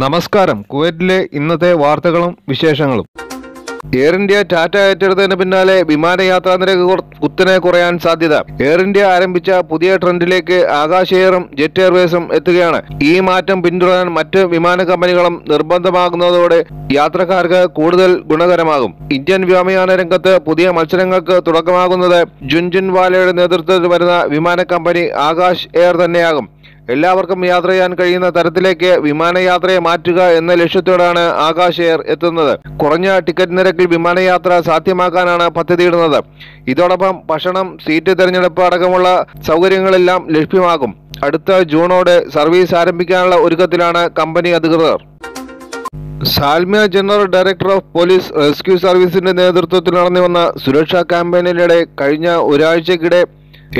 നമസ്കാരം. കുവൈറ്റിലെ ഇന്നത്തെ വാർത്തകളും വിശേഷങ്ങളും. എയർ ഇന്ത്യ ടാറ്റ ഏറ്റെടുത്തതിന് പിന്നാലെ വിമാനയാത്രാ നിരക്ക് കുത്തനെ കുറയാൻ സാധ്യത. എയർ ഇന്ത്യ ആരംഭിച്ച പുതിയ ട്രെൻഡിലേക്ക് ആകാശ എയറും ജെറ്റ് എയർവേസും എത്തുകയാണ്. ഈ മാറ്റം പിന്തുടരാൻ മറ്റ് വിമാന കമ്പനികളും നിർബന്ധമാകുന്നതോടെ യാത്രക്കാർക്ക് കൂടുതൽ ഗുണകരമാകും. ഇന്ത്യൻ വ്യോമയാന രംഗത്ത് പുതിയ മത്സരങ്ങൾക്ക് തുടക്കമാകുന്നത് ജുൻജുൻ വാലയുടെ നേതൃത്വത്തിൽ വരുന്ന വിമാന കമ്പനി ആകാശ് എയർ തന്നെയാകും. എല്ലാവർക്കും യാത്ര ചെയ്യാൻ കഴിയുന്ന തരത്തിലേക്ക് വിമാനയാത്രയെ മാറ്റുക എന്ന ലക്ഷ്യത്തോടാണ് ആകാശ് എയർ എത്തുന്നത്. കുറഞ്ഞ ടിക്കറ്റ് നിരക്കിൽ വിമാനയാത്ര സാധ്യമാക്കാനാണ് പദ്ധതിയിടുന്നത്. ഇതോടൊപ്പം ഭക്ഷണം സീറ്റ് തിരഞ്ഞെടുപ്പ് അടക്കമുള്ള സൗകര്യങ്ങളെല്ലാം ലഭ്യമാകും. അടുത്ത ജൂണോടെ സർവീസ് ആരംഭിക്കാനുള്ള ഒരുക്കത്തിലാണ് കമ്പനി അധികൃതർ. Salmiya general director of police rescue സർവീസിന്റെ നേതൃത്വത്തിൽ നടന്നു വന്ന സുരക്ഷാ ക്യാമ്പയിനിനിടെ കഴിഞ്ഞ ഒരാഴ്ചക്കിടെ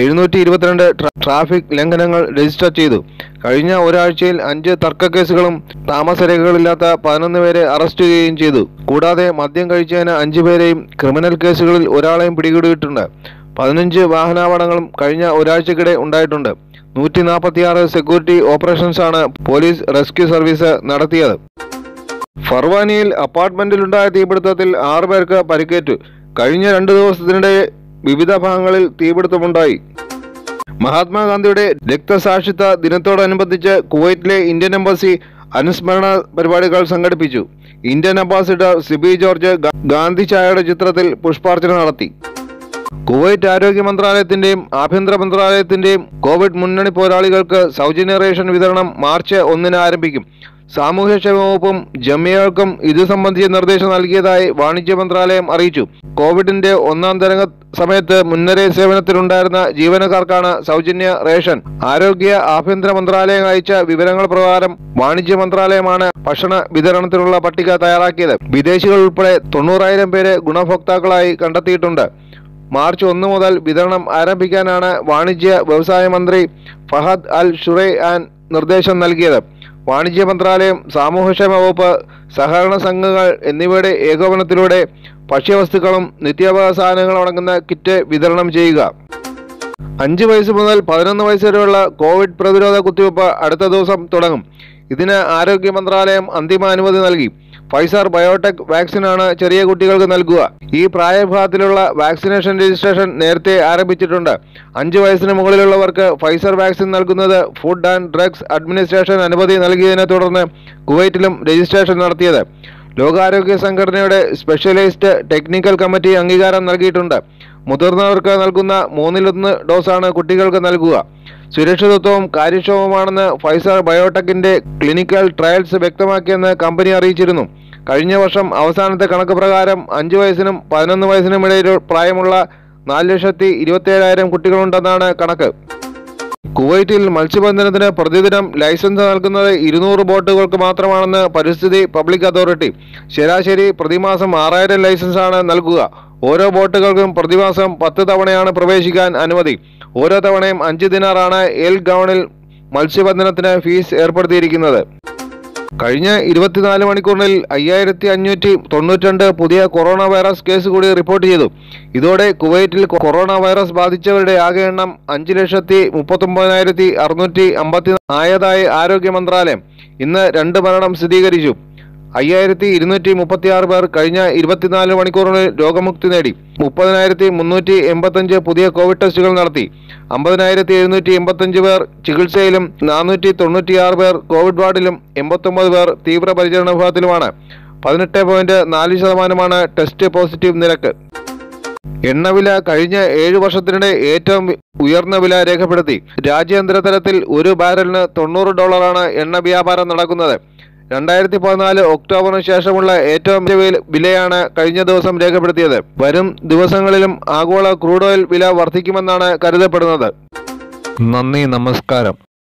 എഴുന്നൂറ്റി ഇരുപത്തിരണ്ട് ട്രാഫിക് ലംഘനങ്ങൾ രജിസ്റ്റർ ചെയ്തു. കഴിഞ്ഞ ഒരാഴ്ചയിൽ അഞ്ച് തർക്ക കേസുകളും താമസരേഖകളില്ലാത്ത പതിനൊന്ന് പേരെ അറസ്റ്റ് ചെയ്യുകയും ചെയ്തു. കൂടാതെ മദ്യം കഴിച്ചതിന് അഞ്ചു പേരെയും ക്രിമിനൽ കേസുകളിൽ ഒരാളെയും പിടികൂടിയിട്ടുണ്ട്. പതിനഞ്ച് വാഹനാപകടങ്ങളും കഴിഞ്ഞ ഒരാഴ്ചക്കിടെ ഉണ്ടായിട്ടുണ്ട്. നൂറ്റി നാൽപ്പത്തിയാറ് സെക്യൂരിറ്റി ഓപ്പറേഷൻസാണ് പോലീസ് റെസ്ക്യൂ സർവീസ് നടത്തിയത്. ഫർവാനിയിൽ അപ്പാർട്ട്മെന്റിലുണ്ടായ തീപിടുത്തത്തിൽ ആറു പേർക്ക് പരിക്കേറ്റു. കഴിഞ്ഞ രണ്ടു ദിവസത്തിനിടെ വിവിധ ഭാഗങ്ങളിൽ തീപിടുത്തമുണ്ടായി. മഹാത്മാഗാന്ധിയുടെ രക്തസാക്ഷിത്വ ദിനത്തോടനുബന്ധിച്ച് കുവൈറ്റിലെ ഇന്ത്യൻ എംബസി അനുസ്മരണ പരിപാടികൾ സംഘടിപ്പിച്ചു. ഇന്ത്യൻ അംബാസിഡർ സിബി ജോർജ് ഗാന്ധി ചായയുടെ ചിത്രത്തിൽ പുഷ്പാർച്ചന നടത്തി. കുവൈറ്റ് ആരോഗ്യ മന്ത്രാലയത്തിന്റെയും ആഭ്യന്തര മന്ത്രാലയത്തിന്റെയും കോവിഡ് മുന്നണി പോരാളികൾക്ക് സൗജന്യ റേഷൻ വിതരണം മാർച്ച് ഒന്നിന് ആരംഭിക്കും. സാമൂഹ്യക്ഷേമ വകുപ്പും ജമിയകൾക്കും ഇത് സംബന്ധിച്ച നിർദ്ദേശം നൽകിയതായി വാണിജ്യ മന്ത്രാലയം അറിയിച്ചു. കോവിഡിന്റെ ഒന്നാം തരംഗ സമയത്ത് മുൻനിര സേവനത്തിലുണ്ടായിരുന്ന ജീവനക്കാർക്കാണ് സൗജന്യ റേഷൻ. ആരോഗ്യ ആഭ്യന്തര മന്ത്രാലയം അയച്ച വിവരങ്ങൾ പ്രകാരം വാണിജ്യ മന്ത്രാലയമാണ് ഭക്ഷണ വിതരണത്തിനുള്ള പട്ടിക തയ്യാറാക്കിയത്. വിദേശികൾ ഉൾപ്പെടെ തൊണ്ണൂറായിരം പേരെ ഗുണഭോക്താക്കളായി കണ്ടെത്തിയിട്ടുണ്ട്. മാർച്ച് ഒന്ന് മുതൽ വിതരണം ആരംഭിക്കാനാണ് വാണിജ്യ വ്യവസായ മന്ത്രി ഫഹദ് അൽ ഷുറൈ ആൻ നിർദ്ദേശം നൽകിയത്. വാണിജ്യ മന്ത്രാലയം സാമൂഹ്യക്ഷേമ വകുപ്പ് സഹകരണ സംഘങ്ങൾ എന്നിവയുടെ ഏകോപനത്തിലൂടെ ഭക്ഷ്യവസ്തുക്കളും നിത്യാഭ്യാസ സാധനങ്ങളും അടങ്ങുന്ന കിറ്റ് വിതരണം ചെയ്യുക. അഞ്ച് വയസ്സ് മുതൽ പതിനൊന്ന് വയസ്സ് വരെയുള്ള കോവിഡ് പ്രതിരോധ കുത്തിവയ്പ്പ് അടുത്ത ദിവസം തുടങ്ങും. ഇതിന് ആരോഗ്യ മന്ത്രാലയം അന്തിമ അനുമതി നൽകി. ഫൈസർ ബയോടെക് വാക്സിനാണ് ചെറിയ കുട്ടികൾക്ക് നൽകുക. ഈ പ്രായഭാഗത്തിലുള്ള വാക്സിനേഷൻ രജിസ്ട്രേഷൻ നേരത്തെ ആരംഭിച്ചിട്ടുണ്ട്. അഞ്ച് വയസ്സിന് മുകളിലുള്ളവർക്ക് ഫൈസർ വാക്സിൻ നൽകുന്നത് ഫുഡ് ആൻഡ് ഡ്രഗ്സ് അഡ്മിനിസ്ട്രേഷൻ അനുമതി നൽകിയതിനെ തുടർന്ന് കുവൈറ്റിലും രജിസ്ട്രേഷൻ നടത്തിയത്. ലോകാരോഗ്യ സംഘടനയുടെ സ്പെഷ്യലൈസ്ഡ് ടെക്നിക്കൽ കമ്മിറ്റി അംഗീകാരം നൽകിയിട്ടുണ്ട്. മുതിർന്നവർക്ക് നൽകുന്ന മൂന്നിലൊന്ന് ഡോസാണ് കുട്ടികൾക്ക് നൽകുക. സുരക്ഷിതത്വവും കാര്യക്ഷമവുമാണെന്ന് ഫൈസർ ബയോടെക്കിന്റെ ക്ലിനിക്കൽ ട്രയൽസ് വ്യക്തമാക്കിയെന്ന് കമ്പനി അറിയിച്ചിരുന്നു. കഴിഞ്ഞ വർഷം അവസാനത്തെ കണക്ക് പ്രകാരം അഞ്ച് വയസ്സിനും പതിനൊന്ന് വയസ്സിനും ഇടയിൽ പ്രായമുള്ള നാല് ലക്ഷത്തി ഇരുപത്തിയേഴായിരം കുട്ടികളുണ്ടെന്നാണ് കണക്ക്. കുവൈറ്റിൽ മത്സ്യബന്ധനത്തിന് പ്രതിദിനം ലൈസൻസ് നൽകുന്നത് ഇരുന്നൂറ് ബോട്ടുകൾക്ക് മാത്രമാണെന്ന് പരിസ്ഥിതി പബ്ലിക് അതോറിറ്റി. ശരാശരി പ്രതിമാസം ആറായിരം ലൈസൻസാണ് നൽകുക. ഓരോ ബോട്ടുകൾക്കും പ്രതിമാസം പത്ത് തവണയാണ് പ്രവേശിക്കാൻ അനുമതി. ഓരോ തവണയും അഞ്ച് ദിനാറാണ് എൽ ഗവണിൽ മത്സ്യബന്ധനത്തിന് ഫീസ് ഏർപ്പെടുത്തിയിരിക്കുന്നത്. കഴിഞ്ഞ ഇരുപത്തിനാല് മണിക്കൂറിൽ അയ്യായിരത്തി അഞ്ഞൂറ്റി തൊണ്ണൂറ്റിരണ്ട് പുതിയ കൊറോണ വൈറസ് കേസ് കൂടി റിപ്പോർട്ട് ചെയ്തു. ഇതോടെ കുവൈറ്റിൽ കൊറോണ വൈറസ് ബാധിച്ചവരുടെ ആകെ എണ്ണം അഞ്ച് ലക്ഷത്തി മുപ്പത്തൊമ്പതിനായിരത്തി അറുന്നൂറ്റി അമ്പത്തി ആയതായി ആരോഗ്യ മന്ത്രാലയം ഇന്ന് രണ്ട് മരണം സ്ഥിരീകരിച്ചു. അയ്യായിരത്തി ഇരുന്നൂറ്റി മുപ്പത്തി ആറ് പേർ കഴിഞ്ഞ ഇരുപത്തിനാല് മണിക്കൂറിനുള്ളിൽ രോഗമുക്തി നേടി. മുപ്പതിനായിരത്തി മുന്നൂറ്റി എൺപത്തഞ്ച് പുതിയ കോവിഡ് ടെസ്റ്റുകൾ നടത്തി. അമ്പതിനായിരത്തി എഴുന്നൂറ്റി എൺപത്തഞ്ച് പേർ ചികിത്സയിലും നാനൂറ്റി തൊണ്ണൂറ്റിയാറ് പേർ കോവിഡ് വാർഡിലും എൺപത്തൊമ്പത് പേർ തീവ്രപരിചരണ വിഭാഗത്തിലുമാണ്. പതിനെട്ട് പോയിന്റ് നാല് ശതമാനമാണ് ടെസ്റ്റ് പോസിറ്റീവ് നിരക്ക്. എണ്ണവില കഴിഞ്ഞ ഏഴു വർഷത്തിനിടെ ഏറ്റവും ഉയർന്ന വില രേഖപ്പെടുത്തി. രാജ്യാന്തര തലത്തിൽ ഒരു ബാരലിന് തൊണ്ണൂറ് ഡോളറാണ് എണ്ണ വ്യാപാരം നടക്കുന്നത്. രണ്ടായിരത്തി പതിനാല് ഒക്ടോബറിന് ശേഷമുള്ള ഏറ്റവും വില- വിലയാണ് കഴിഞ്ഞ ദിവസം രേഖപ്പെടുത്തിയത്. വരും ദിവസങ്ങളിലും ആഗോള ക്രൂഡ് ഓയിൽ വില വർദ്ധിക്കുമെന്നാണ് കരുതപ്പെടുന്നത്. നന്ദി നമസ്കാരം.